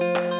Çıksın.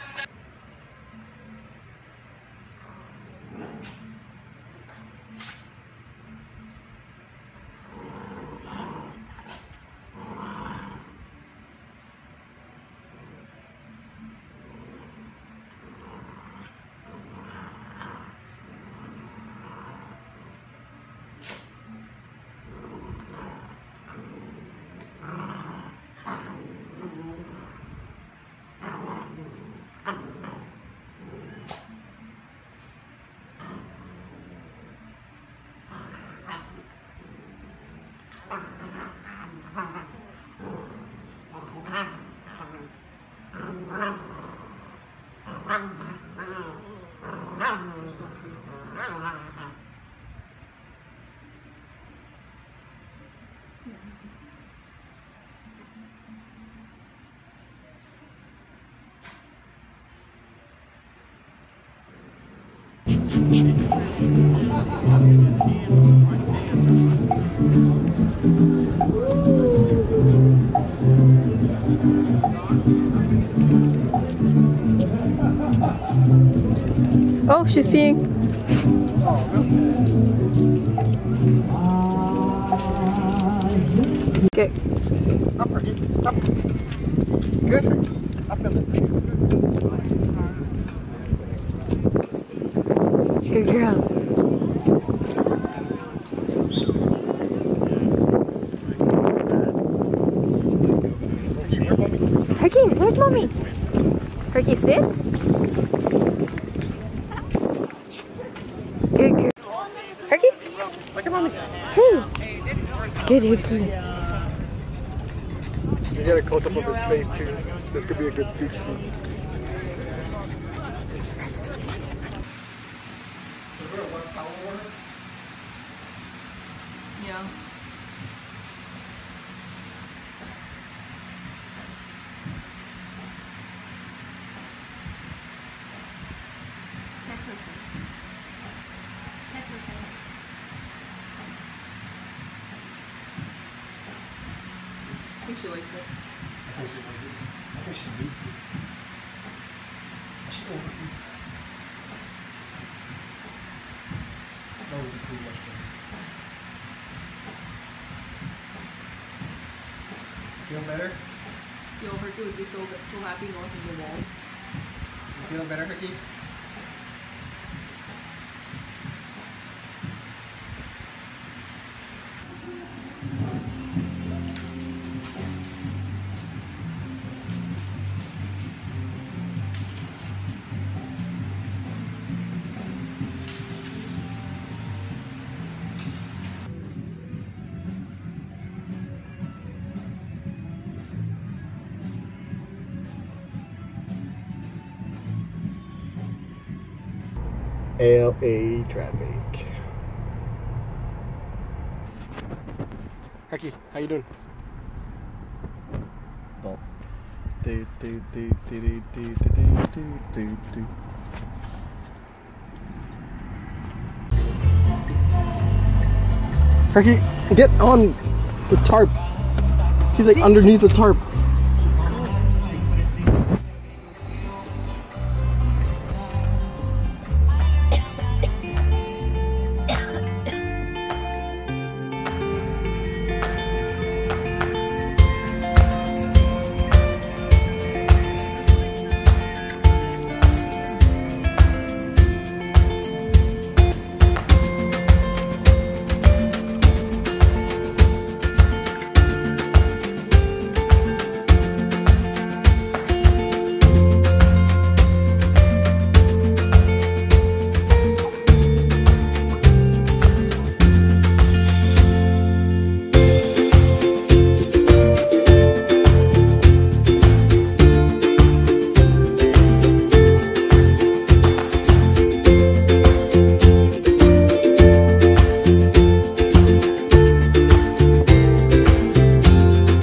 ฟังนะฟังฟังนะฟังฟังฟังฟังฟังฟัง嗯。Oh, she's peeing. Okay. Up. Up. Good, Up Good girl. Herky, where's mommy? Herky, sit. Good girl. Herky? Look at mommy. Hey. Good Herky. You get a close up of his face too. This could be a good speech scene. I think she likes it. I think she, I think she needs it. She overeats. That would be too much for her. Feel better? Yo, Herky would be so so happy north of the wall. You feeling better, Ricky? LA traffic. Ricky, how you doing? Bump. Do, do, do, do, do, do, do, do, do, do. Ricky, get on the tarp. He's like underneath the tarp.